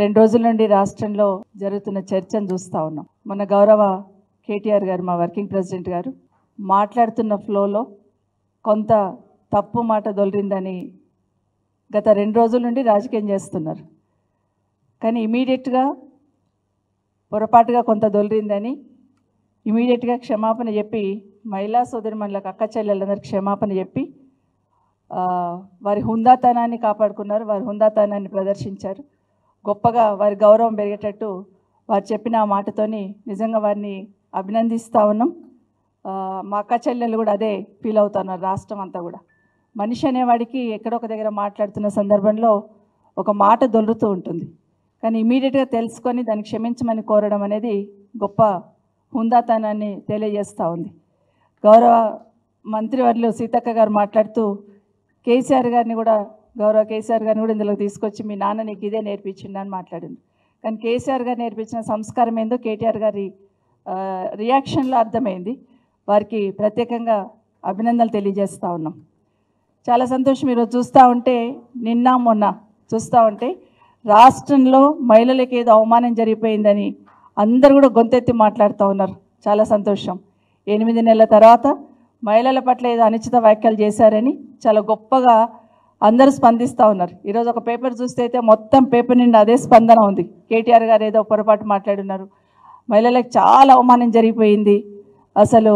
రెండు రోజుల నుండి రాష్ట్రంలో జరుగుతున్న చర్చను చూస్తూ ఉన్నాం. మన గౌరవ కేటీఆర్ గారు మా వర్కింగ్ ప్రెసిడెంట్ గారు మాట్లాడుతున్న ఫ్లోలో కొంత తప్పు మాట దొలిరిందని గత రెండు రోజుల నుండి రాజకీయం చేస్తున్నారు. కానీ ఇమీడియట్గా పొరపాటుగా కొంత దొలిరిందని ఇమీడియట్గా క్షమాపణ చెప్పి మహిళా సోదరిమణులకు అక్క చెల్లెలందరికీ క్షమాపణ చెప్పి వారి హుందాతనాన్ని కాపాడుకున్నారు వారి హుందాతనాన్ని ప్రదర్శించారు. గొప్పగా వారి గౌరవం పెరిగేటట్టు వారు చెప్పిన ఆ మాటతోని నిజంగా వారిని అభినందిస్తూ ఉన్నాం. మా అక్క చెల్లెలు కూడా అదే ఫీల్ అవుతున్నారు రాష్ట్రం అంతా కూడా. మనిషి అనేవాడికి ఎక్కడొక దగ్గర మాట్లాడుతున్న సందర్భంలో ఒక మాట దొల్లుతూ ఉంటుంది. కానీ ఇమీడియట్గా తెలుసుకొని దాన్ని క్షమించమని కోరడం అనేది గొప్ప హుందాతనాన్ని తెలియజేస్తూ ఉంది. గౌరవ మంత్రివర్యులు సీతక్క గారు మాట్లాడుతూ కేసీఆర్ గారిని కూడా గౌరవ కేసీఆర్ గారిని కూడా ఇందులో తీసుకొచ్చి మీ నాన్న నీకు ఇదే నేర్పించిండు అని మాట్లాడింది కానీ కేసీఆర్ గారు నేర్పించిన సంస్కారం ఏందో కేటీఆర్ గారి రియాక్షన్లో అర్థమైంది. వారికి ప్రత్యేకంగా అభినందనలు తెలియజేస్తూ ఉన్నాం. చాలా సంతోషం ఈరోజు చూస్తూ ఉంటే నిన్న మొన్న చూస్తూ ఉంటే రాష్ట్రంలో మహిళలకు ఏదో అవమానం జరిగిపోయిందని అందరూ కూడా గొంతెత్తి మాట్లాడుతూ ఉన్నారు. చాలా సంతోషం. ఎనిమిది నెలల తర్వాత మహిళల పట్ల ఏదో అనుచిత వ్యాఖ్యలు చేశారని చాలా గొప్పగా అందరూ స్పందిస్తూ ఉన్నారు. ఈరోజు ఒక పేపర్ చూస్తే అయితే మొత్తం పేపర్ నిండా అదే స్పందన ఉంది. కేటీఆర్ గారు ఏదో పొరపాటు మాట్లాడున్నారు. మహిళలకు చాలా అవమానం జరిగిపోయింది. అసలు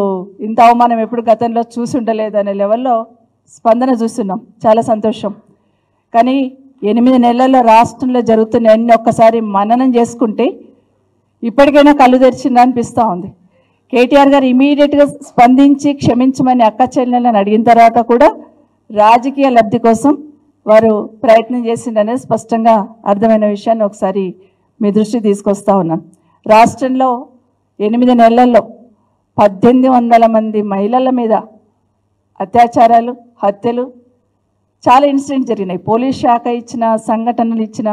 ఇంత అవమానం ఎప్పుడు గతంలో చూసి ఉండలేదు అనే లెవెల్లో స్పందన చూస్తున్నాం. చాలా సంతోషం. కానీ ఎనిమిది నెలల్లో రాష్ట్రంలో జరుగుతున్న అన్ని ఒక్కసారి మననం చేసుకుంటే ఇప్పటికైనా కళ్ళు తెరిచిందా అనిపిస్తూ ఉంది. కేటీఆర్ గారు ఇమీడియట్గా స్పందించి క్షమించమని అక్క చెల్లెలను అడిగిన తర్వాత కూడా రాజకీయ లబ్ధి కోసం వారు ప్రయత్నం చేసిండనేది స్పష్టంగా అర్థమైన విషయాన్ని ఒకసారి మీ దృష్టి తీసుకొస్తా ఉన్నాను రాష్ట్రంలో ఎనిమిది నెలల్లో పద్దెనిమిది వందల మంది మహిళల మీద అత్యాచారాలు హత్యలు చాలా ఇన్సిడెంట్ జరిగినాయి. పోలీస్ శాఖ ఇచ్చిన సంఘటనలు ఇచ్చిన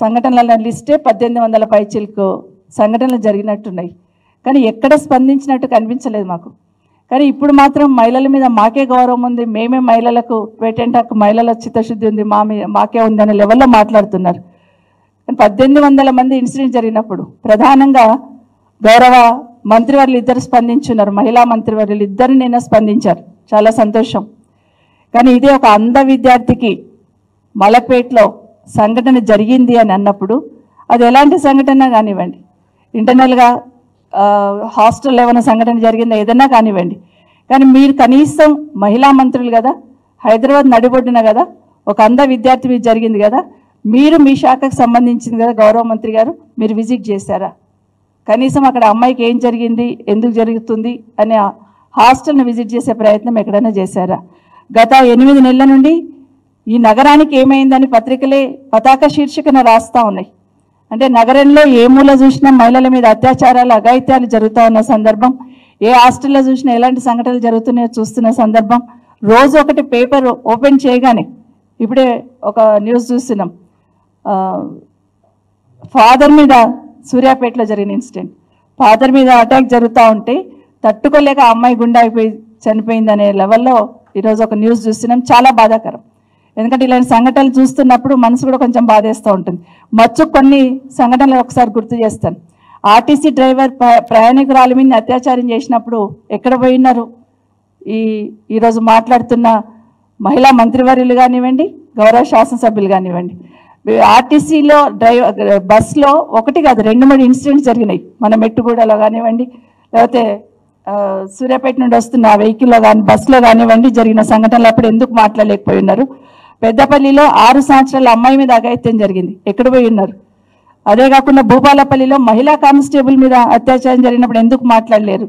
సంఘటనల లిస్టే పద్దెనిమిది వందల పైచిలకు సంఘటనలు జరిగినట్టున్నాయి. కానీ ఎక్కడ స్పందించినట్టు కనిపించలేదు మాకు. కానీ ఇప్పుడు మాత్రం మహిళల మీద మాకే గౌరవం ఉంది. మేమే మహిళలకు పేటెంట్ హక్కు మహిళల చిత్తశుద్ధి ఉంది. మా మాకే ఉంది అనే లెవెల్లో మాట్లాడుతున్నారు. కానీ పద్దెనిమిది వందల మంది ఇన్సిడెంట్ జరిగినప్పుడు ప్రధానంగా గౌరవ మంత్రివర్యులు ఇద్దరు స్పందించున్నారు. మహిళా మంత్రివర్యులు ఇద్దరు నిన్న స్పందించారు. చాలా సంతోషం. కానీ ఇదే ఒక అంధ విద్యార్థికి మలపేట్లో సంఘటన జరిగింది అని అన్నప్పుడు అది ఎలాంటి సంఘటన కానివ్వండి. ఇంటర్నల్గా హాస్టల్లో ఏమైనా సంఘటన జరిగిందా? ఏదైనా కానివ్వండి. కానీ మీరు కనీసం మహిళా మంత్రులు కదా హైదరాబాద్ నడిబొడ్డున కదా ఒక అంద విద్యార్థి మీద జరిగింది కదా మీరు మీ శాఖకు సంబంధించింది కదా గౌరవ మంత్రి గారు మీరు విజిట్ చేశారా? కనీసం అక్కడ అమ్మాయికి ఏం జరిగింది ఎందుకు జరుగుతుంది అనే హాస్టల్ని విజిట్ చేసే ప్రయత్నం ఎక్కడైనా చేశారా? గత ఎనిమిది నెలల నుండి ఈ నగరానికి ఏమైందని పత్రికలే పతాక శీర్షికన రాస్తా ఉన్నాయి. అంటే నగరంలో ఏ మూల చూసినా మహిళల మీద అత్యాచారాలు అఘాయిత్యాలు జరుగుతూ ఉన్న సందర్భం ఏ హాస్టల్లో చూసినా ఎలాంటి సంఘటనలు జరుగుతున్నాయో చూస్తున్న సందర్భం రోజు ఒకటి పేపర్ ఓపెన్ చేయగానే ఇప్పుడే ఒక న్యూస్ చూస్తున్నాం. ఫాదర్ మీద సూర్యాపేటలో జరిగిన ఇన్సిడెంట్. ఫాదర్ మీద అటాక్ జరుగుతూ ఉంటే తట్టుకోలేక ఆ అమ్మాయి గుండె అయిపోయి చనిపోయిందనే లెవెల్లో ఈరోజు ఒక న్యూస్ చూస్తున్నాం. చాలా బాధాకరం. ఎందుకంటే ఇలాంటి సంఘటనలు చూస్తున్నప్పుడు మనసు కూడా కొంచెం బాధేస్తూ ఉంటుంది. మచ్చు కొన్ని సంఘటనలు ఒకసారి గుర్తు చేస్తాను. ఆర్టీసీ డ్రైవర్ ప్ర- మీద అత్యాచారం చేసినప్పుడు ఎక్కడ పోయినారు ఈ ఈరోజు మాట్లాడుతున్న మహిళా మంత్రివర్యులు కానివ్వండి గౌరవ శాసనసభ్యులు కానివ్వండి. ఆర్టీసీలో డ్రైవర్ బస్సులో ఒకటి కాదు రెండు మూడు ఇన్సిడెంట్స్ జరిగినాయి. మన మెట్టుగూడలో కానివ్వండి లేకపోతే సూర్యాపేట నుండి వస్తున్న వెహికల్లో కానీ బస్సులో కానివ్వండి జరిగిన సంఘటనలు అప్పుడు ఎందుకు మాట్లాడలేకపోయి ఉన్నారు? పెద్దపల్లిలో ఆరు సంవత్సరాల అమ్మాయి మీద అఘాయిత్యం జరిగింది. ఎక్కడ పోయి ఉన్నారు? అదే కాకుండా భూపాలపల్లిలో మహిళా కానిస్టేబుల్ మీద అత్యాచారం జరిగినప్పుడు ఎందుకు మాట్లాడలేరు?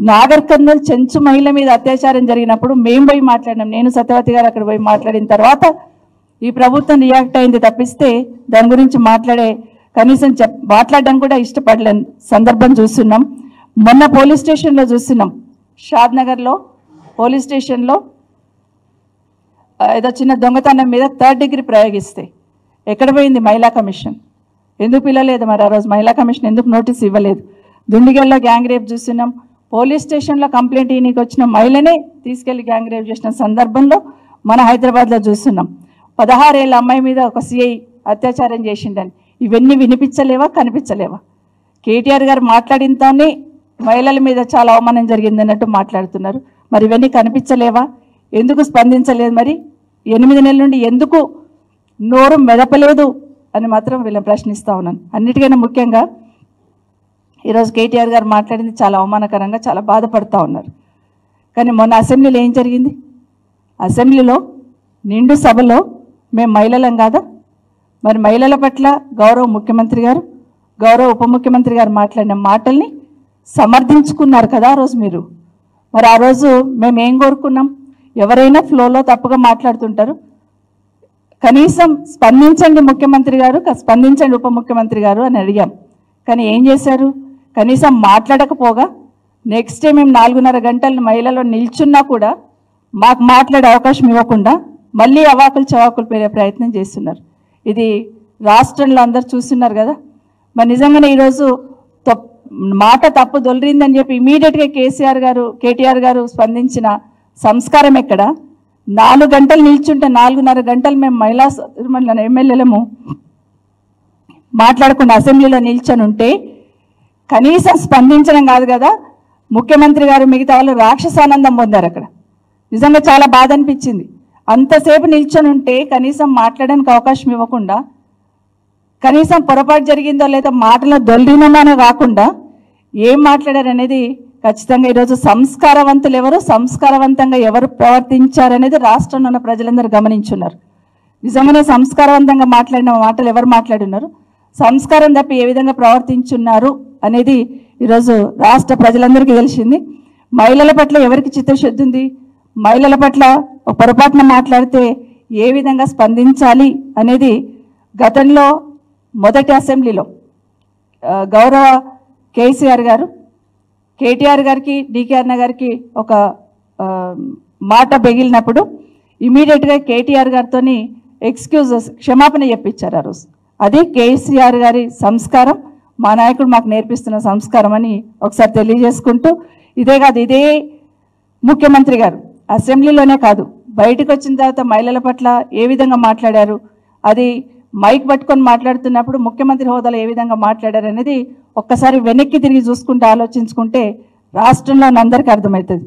నాగర్ కర్నూల్ చెంచు మహిళ మీద అత్యాచారం జరిగినప్పుడు మేము పోయి మాట్లాడినాం. నేను సత్యవతి గారు అక్కడ పోయి మాట్లాడిన తర్వాత ఈ ప్రభుత్వం రియాక్ట్ అయింది తప్పిస్తే దాని గురించి మాట్లాడే కనీసం చెప్ మాట్లాడడం కూడా ఇష్టపడలేని సందర్భం చూస్తున్నాం. మొన్న పోలీస్ స్టేషన్లో చూస్తున్నాం. షాద్ నగర్లో పోలీస్ స్టేషన్లో ఏదో చిన్న దొంగతనం మీద థర్డ్ డిగ్రీ ప్రయోగిస్తే ఎక్కడ పోయింది మహిళా కమిషన్? ఎందుకు పిల్లలేదు మరి ఆ రోజు? మహిళా కమిషన్ ఎందుకు నోటీస్ ఇవ్వలేదు? దుండిగల్లో గ్యాంగ్ రేప్ చూస్తున్నాం. పోలీస్ స్టేషన్లో కంప్లైంట్ ఈయనకి వచ్చిన మహిళనే తీసుకెళ్ళి గ్యాంగ్ రేప్ చేసిన సందర్భంలో మన హైదరాబాద్లో చూస్తున్నాం. పదహారేళ్ళ అమ్మాయి మీద ఒక సిఐ అత్యాచారం చేసిండని. ఇవన్నీ వినిపించలేవా కనిపించలేవా? కేటీఆర్ గారు మాట్లాడినతోనే మహిళల మీద చాలా అవమానం జరిగిందన్నట్టు మాట్లాడుతున్నారు. మరి ఇవన్నీ కనిపించలేవా? ఎందుకు స్పందించలేదు మరి? ఎనిమిది నెలల నుండి ఎందుకు నోరు మెదపలేదు అని మాత్రం వీళ్ళని ప్రశ్నిస్తూ ఉన్నాను. అన్నిటికైనా ముఖ్యంగా ఈరోజు కేటీఆర్ గారు మాట్లాడింది చాలా అవమానకరంగా చాలా బాధపడుతూ ఉన్నారు. కానీ మొన్న అసెంబ్లీలో ఏం జరిగింది? అసెంబ్లీలో నిండు సభలో మేము మహిళలం కాదా? మరి మహిళల పట్ల గౌరవ ముఖ్యమంత్రి గారు గౌరవ ఉప ముఖ్యమంత్రి గారు మాట్లాడిన మాటల్ని సమర్థించుకున్నారు కదా ఆ రోజు మీరు. మరి ఆ రోజు మేము ఏం కోరుకున్నాం? ఎవరైనా ఫ్లోలో తప్పుగా మాట్లాడుతుంటారు. కనీసం స్పందించండి ముఖ్యమంత్రి గారు స్పందించండి ఉప ముఖ్యమంత్రి గారు అని అడిగాం. కానీ ఏం చేశారు? కనీసం మాట్లాడకపోగా నెక్స్ట్ డే మేము నాలుగున్నర గంటలు మహిళలో నిల్చున్నా కూడా మాకు మాట్లాడే అవకాశం ఇవ్వకుండా మళ్ళీ అవాకులు చవాకులు పెరిగే ప్రయత్నం చేస్తున్నారు. ఇది రాష్ట్రంలో అందరు చూస్తున్నారు కదా. మరి నిజంగానే ఈరోజు మాట తప్పు దొలిరిందని చెప్పి ఇమీడియట్గా కేసీఆర్ గారు కేటీఆర్ గారు స్పందించిన సంస్కారం ఎక్కడ? నాలుగు గంటలు నిల్చుంటే నాలుగున్నర గంటలు మేము మహిళా స- ఎమ్మెల్యేలము మాట్లాడకుండా అసెంబ్లీలో నిల్చొని ఉంటే కనీసం స్పందించడం కాదు కదా? ముఖ్యమంత్రి గారు మిగతా వాళ్ళు రాక్షసానందం పొందారు అక్కడ. నిజంగా చాలా బాధ అనిపించింది. అంతసేపు నిల్చొని ఉంటే కనీసం మాట్లాడడానికి అవకాశం ఇవ్వకుండా కనీసం పొరపాటు జరిగిందో లేదా మాటలో దొల్లినమానో కాకుండా ఏం మాట్లాడారనేది ఖచ్చితంగా ఈరోజు సంస్కారవంతులు ఎవరు సంస్కారవంతంగా ఎవరు ప్రవర్తించారనేది రాష్ట్రంలో ఉన్న ప్రజలందరూ గమనించున్నారు. నిజంగానే సంస్కారవంతంగా మాట్లాడిన మాటలు ఎవరు మాట్లాడున్నారు సంస్కారం తప్పి ఏ విధంగా ప్రవర్తించున్నారు అనేది ఈరోజు రాష్ట్ర ప్రజలందరికీ తెలిసింది. మహిళల పట్ల ఎవరికి చిత్తశుద్ధి ఉంది? మహిళల పట్ల పొరపాటున మాట్లాడితే ఏ విధంగా స్పందించాలి అనేది గతంలో మొదటి అసెంబ్లీలో గౌరవ కేసీఆర్ గారు కేటీఆర్ గారికి డికే అన్న గారికి ఒక మాట బెగిలినప్పుడు ఇమీడియట్గా కేటీఆర్ గారితో ఎక్స్క్యూజెస్ క్షమాపణ చెప్పించారు ఆ రోజు. అది కేసీఆర్ గారి సంస్కారం మా నాయకుడు మాకు నేర్పిస్తున్న సంస్కారం అని ఒకసారి తెలియజేసుకుంటూ ఇదే కాదు ఇదే ముఖ్యమంత్రి గారు అసెంబ్లీలోనే కాదు బయటకు వచ్చిన తర్వాత మహిళల పట్ల ఏ విధంగా మాట్లాడారు అది మైక్ పట్టుకొని మాట్లాడుతున్నప్పుడు ముఖ్యమంత్రి హోదాలో ఏ విధంగా మాట్లాడారు అనేది ఒక్కసారి వెనక్కి తిరిగి చూసుకుంటే ఆలోచించుకుంటే రాష్ట్రంలో అందరికీ అర్థమవుతుంది.